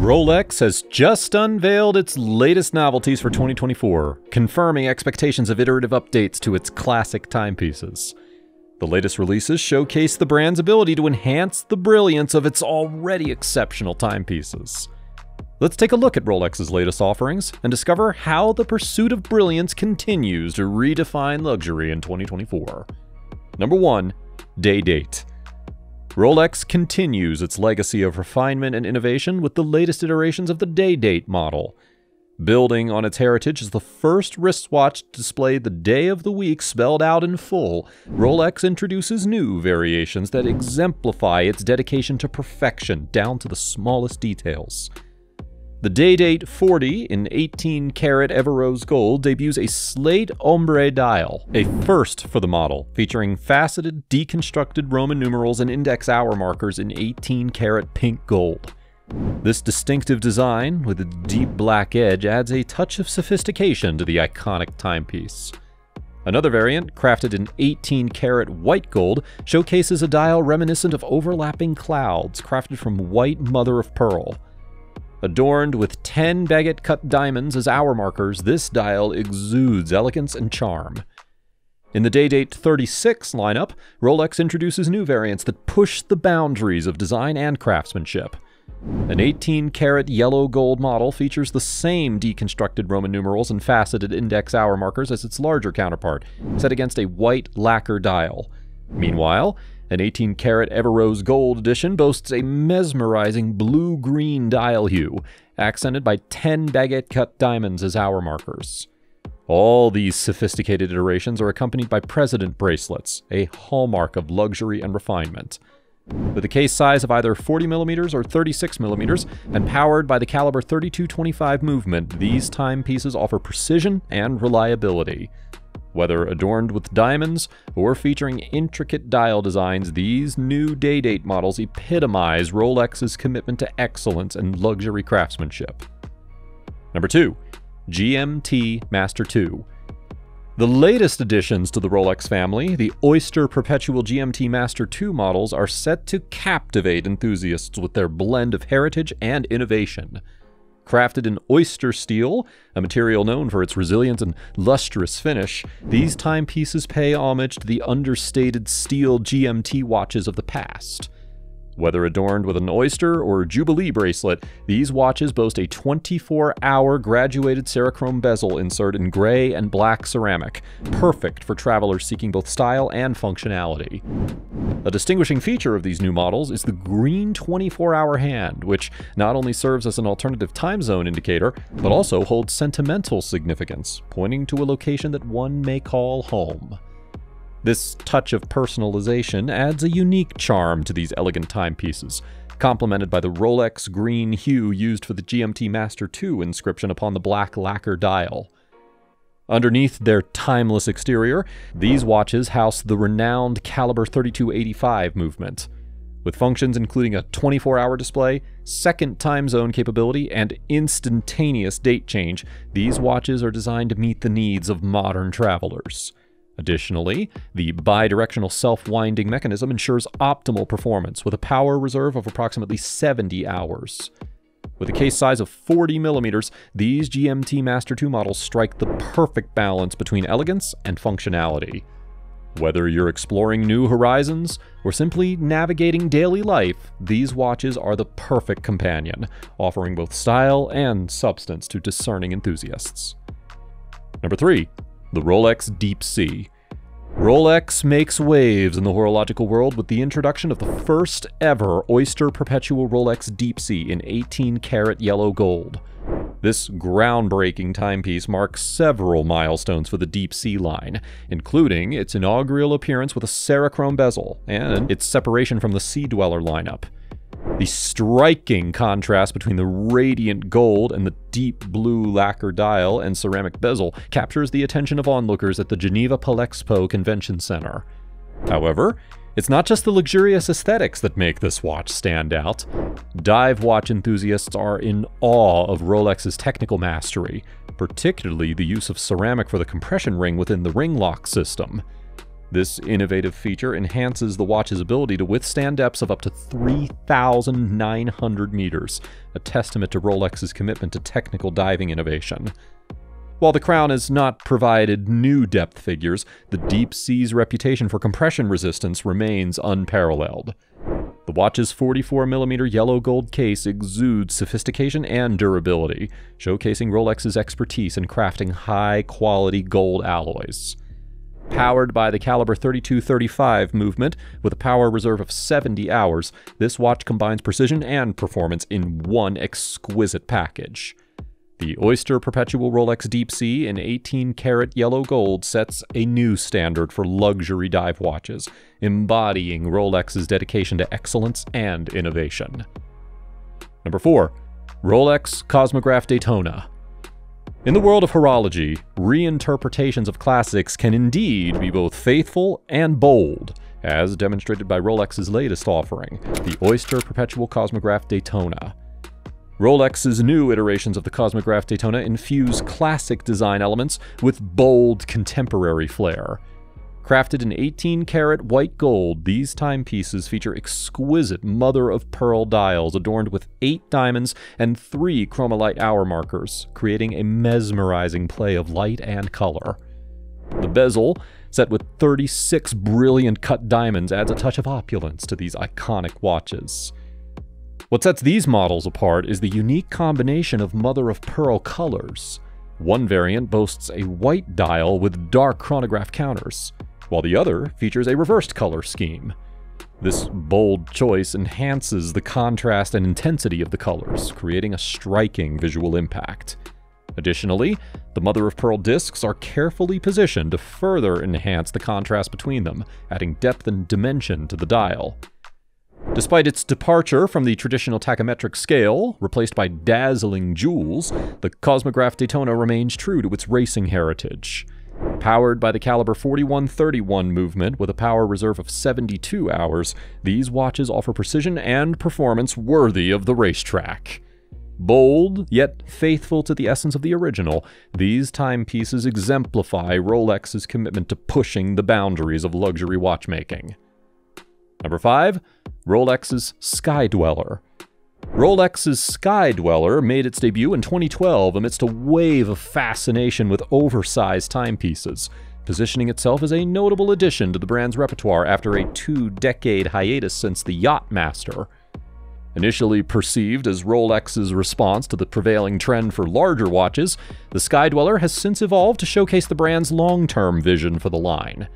Rolex has just unveiled its latest novelties for 2024, confirming expectations of iterative updates to its classic timepieces. The latest releases showcase the brand's ability to enhance the brilliance of its already exceptional timepieces. Let's take a look at Rolex's latest offerings and discover how the pursuit of brilliance continues to redefine luxury in 2024. Number 1. Day Date. Rolex continues its legacy of refinement and innovation with the latest iterations of the Day Date model. Building on its heritage as the first wristwatch to display the day of the week spelled out in full, Rolex introduces new variations that exemplify its dedication to perfection down to the smallest details. The Day-Date 40 in 18 karat Everose Gold debuts a slate ombre dial, a first for the model, featuring faceted, deconstructed Roman numerals and index hour markers in 18 karat pink gold. This distinctive design, with a deep black edge, adds a touch of sophistication to the iconic timepiece. Another variant, crafted in 18 karat white gold, showcases a dial reminiscent of overlapping clouds crafted from white mother of pearl. Adorned with 10 baguette cut diamonds as hour markers, this dial exudes elegance and charm. In the Day-Date 36 lineup, Rolex introduces new variants that push the boundaries of design and craftsmanship. An 18 karat yellow gold model features the same deconstructed Roman numerals and faceted index hour markers as its larger counterpart, set against a white lacquer dial. Meanwhile, an 18 karat Everose Gold edition boasts a mesmerizing blue green dial hue, accented by 10 baguette cut diamonds as hour markers. All these sophisticated iterations are accompanied by President bracelets, a hallmark of luxury and refinement. With a case size of either 40mm or 36mm, and powered by the caliber 3225 movement, these timepieces offer precision and reliability. Whether adorned with diamonds or featuring intricate dial designs, these new Day-Date models epitomize Rolex's commitment to excellence and luxury craftsmanship. Number 2. GMT Master 2 the latest additions to the Rolex family, the Oyster Perpetual GMT Master 2 models, are set to captivate enthusiasts with their blend of heritage and innovation. Crafted in oyster steel, a material known for its resilient and lustrous finish, these timepieces pay homage to the understated steel GMT watches of the past. Whether adorned with an oyster or jubilee bracelet, these watches boast a 24-hour graduated Cerachrom bezel insert in gray and black ceramic, perfect for travelers seeking both style and functionality. A distinguishing feature of these new models is the green 24-hour hand, which not only serves as an alternative time zone indicator, but also holds sentimental significance, pointing to a location that one may call home. This touch of personalization adds a unique charm to these elegant timepieces, complemented by the Rolex green hue used for the GMT Master II inscription upon the black lacquer dial. Underneath their timeless exterior, these watches house the renowned Caliber 3285 movement. With functions including a 24 hour display, second time zone capability, and instantaneous date change, these watches are designed to meet the needs of modern travelers. Additionally, the bidirectional self-winding mechanism ensures optimal performance with a power reserve of approximately 70 hours. With a case size of 40 millimeters, these GMT Master 2 models strike the perfect balance between elegance and functionality. Whether you're exploring new horizons or simply navigating daily life, these watches are the perfect companion, offering both style and substance to discerning enthusiasts. Number 3 the Rolex Deep Sea. Rolex makes waves in the horological world with the introduction of the first ever Oyster Perpetual Rolex Deep Sea in 18 karat yellow gold. This groundbreaking timepiece marks several milestones for the Deep Sea line, including its inaugural appearance with a Cerachrom bezel and its separation from the Sea Dweller lineup. The striking contrast between the radiant gold and the deep blue lacquer dial and ceramic bezel captures the attention of onlookers at the Geneva Palexpo Convention Center. However, it's not just the luxurious aesthetics that make this watch stand out. Dive watch enthusiasts are in awe of Rolex's technical mastery, particularly the use of ceramic for the compression ring within the ring lock system. This innovative feature enhances the watch's ability to withstand depths of up to 3,900 meters, a testament to Rolex's commitment to technical diving innovation. While the Crown has not provided new depth figures, the deep sea's reputation for compression resistance remains unparalleled. The watch's 44mm yellow gold case exudes sophistication and durability, showcasing Rolex's expertise in crafting high quality gold alloys. Powered by the caliber 3235 movement with a power reserve of 70 hours, this watch combines precision and performance in one exquisite package. The Oyster Perpetual Rolex Deep Sea in 18 karat yellow gold sets a new standard for luxury dive watches, embodying Rolex's dedication to excellence and innovation. Number 4. Rolex Cosmograph Daytona. In the world of horology, reinterpretations of classics can indeed be both faithful and bold, as demonstrated by Rolex's latest offering, the Oyster Perpetual Cosmograph Daytona. Rolex's new iterations of the Cosmograph Daytona infuse classic design elements with bold contemporary flair. Crafted in 18 karat white gold, these timepieces feature exquisite mother of pearl dials adorned with eight diamonds and three Chromalight hour markers, creating a mesmerizing play of light and color. The bezel, set with 36 brilliant cut diamonds, adds a touch of opulence to these iconic watches. What sets these models apart is the unique combination of mother of pearl colors. One variant boasts a white dial with dark chronograph counters while the other features a reversed color scheme. This bold choice enhances the contrast and intensity of the colors, creating a striking visual impact. Additionally, the mother of pearl discs are carefully positioned to further enhance the contrast between them, adding depth and dimension to the dial. Despite its departure from the traditional tachymetric scale, replaced by dazzling jewels, the Cosmograph Daytona remains true to its racing heritage. Powered by the caliber 4131 movement with a power reserve of 72 hours, these watches offer precision and performance worthy of the racetrack. Bold, yet faithful to the essence of the original, these timepieces exemplify Rolex's commitment to pushing the boundaries of luxury watchmaking. Number 5. Rolex's Sky Dweller. Rolex's Sky Dweller made its debut in 2012 amidst a wave of fascination with oversized timepieces, positioning itself as a notable addition to the brand's repertoire after a two-decade hiatus since the Yachtmaster. Initially perceived as Rolex's response to the prevailing trend for larger watches, the Sky Dweller has since evolved to showcase the brand's long-term vision for the line.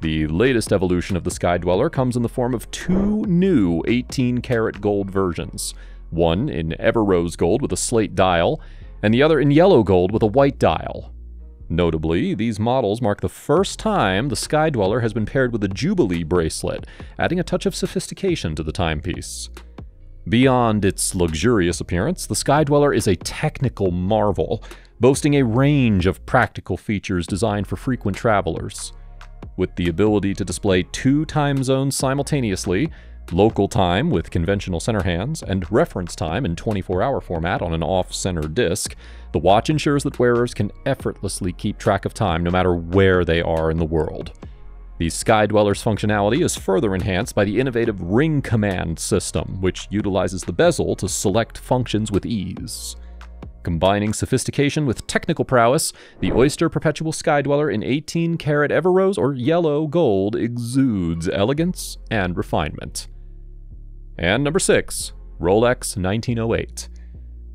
The latest evolution of the Sky Dweller comes in the form of two new 18 karat gold versions, one in ever rose gold with a slate dial, and the other in yellow gold with a white dial. Notably, these models mark the first time the Sky Dweller has been paired with a Jubilee bracelet, adding a touch of sophistication to the timepiece. Beyond its luxurious appearance, the Sky Dweller is a technical marvel, boasting a range of practical features designed for frequent travelers with the ability to display two time zones simultaneously local time with conventional center hands, and reference time in 24 hour format on an off center disc, the watch ensures that wearers can effortlessly keep track of time no matter where they are in the world. The Sky Dweller's functionality is further enhanced by the innovative Ring Command system, which utilizes the bezel to select functions with ease. Combining sophistication with technical prowess, the Oyster Perpetual Sky Dweller in 18 karat Everose or yellow gold exudes elegance and refinement. And number 6, Rolex 1908.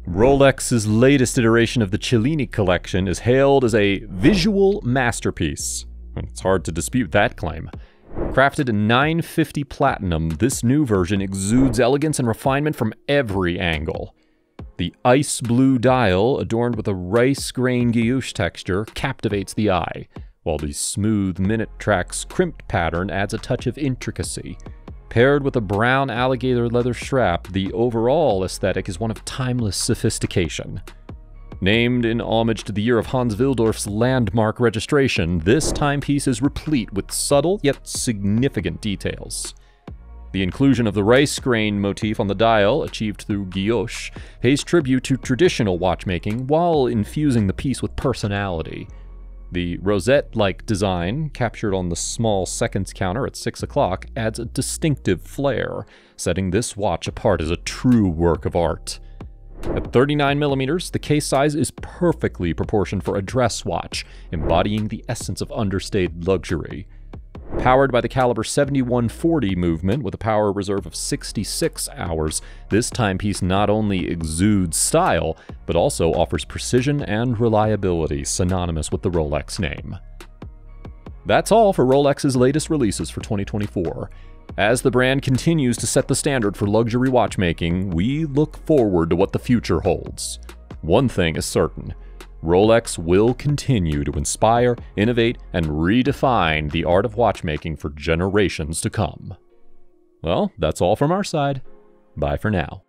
Rolex's latest iteration of the Cellini collection is hailed as a visual masterpiece. It's hard to dispute that claim. Crafted in 950 platinum, this new version exudes elegance and refinement from every angle. The ice blue dial, adorned with a rice grain guilloche texture, captivates the eye, while the smooth minute track's crimped pattern adds a touch of intricacy. Paired with a brown alligator leather strap, the overall aesthetic is one of timeless sophistication. Named in homage to the year of Hans Wilsdorf's landmark registration, this timepiece is replete with subtle yet significant details. The inclusion of the rice grain motif on the dial, achieved through guilloche, pays tribute to traditional watchmaking while infusing the piece with personality. The rosette like design, captured on the small seconds counter at 6 o'clock, adds a distinctive flair, setting this watch apart as a true work of art. At 39mm, the case size is perfectly proportioned for a dress watch, embodying the essence of understated luxury. Powered by the caliber 7140 movement with a power reserve of 66 hours, this timepiece not only exudes style, but also offers precision and reliability synonymous with the Rolex name. That's all for Rolex's latest releases for 2024. As the brand continues to set the standard for luxury watchmaking, we look forward to what the future holds. One thing is certain Rolex will continue to inspire, innovate, and redefine the art of watchmaking for generations to come. Well, that's all from our side. Bye for now.